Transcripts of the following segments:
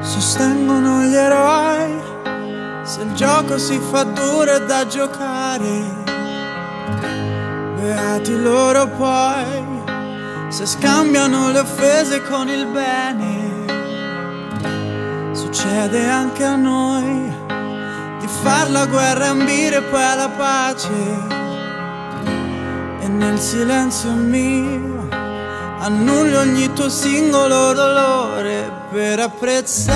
Sostengono gli eroi se il gioco si fa duro è da giocare. Beati loro poi se scambiano le offese con il bene. Succede anche a noi di far la guerra e ambire poi alla pace. E nel silenzio mio annullo ogni tuo singolo dolore per apprezzare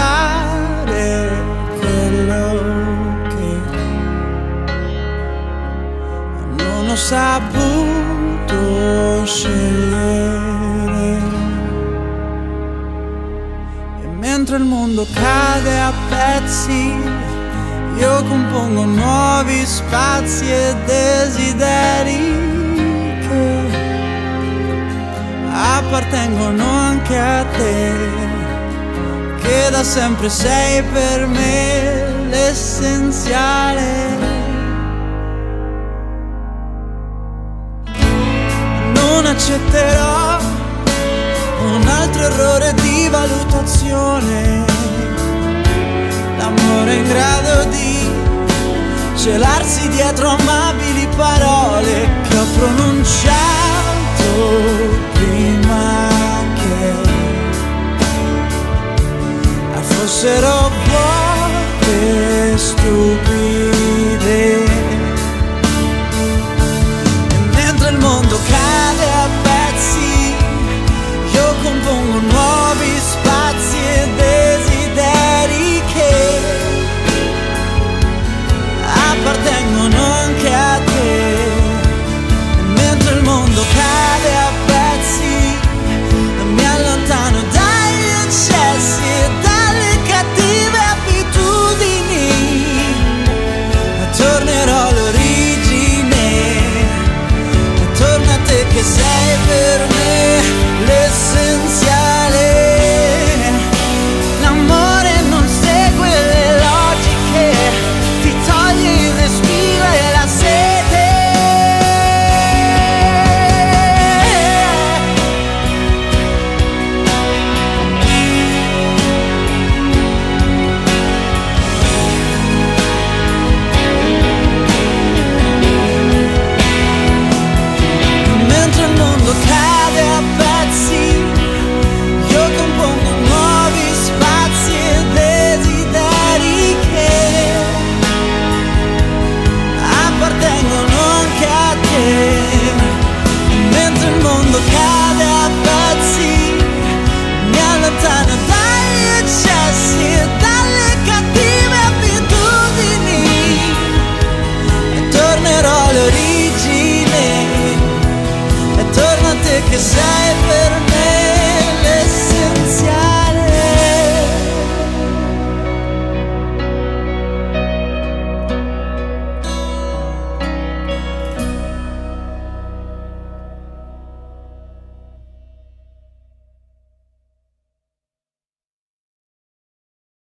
quello che non ho saputo scegliere. E mentre il mondo cade a pezzi, io compongo nuovi spazi e desideri appartengono anche a te, che da sempre sei per me l'essenziale. Non accetterò un altro errore di valutazione, l'amore in grado di celarsi dietro amabili parole che ho pronunciato eres. you say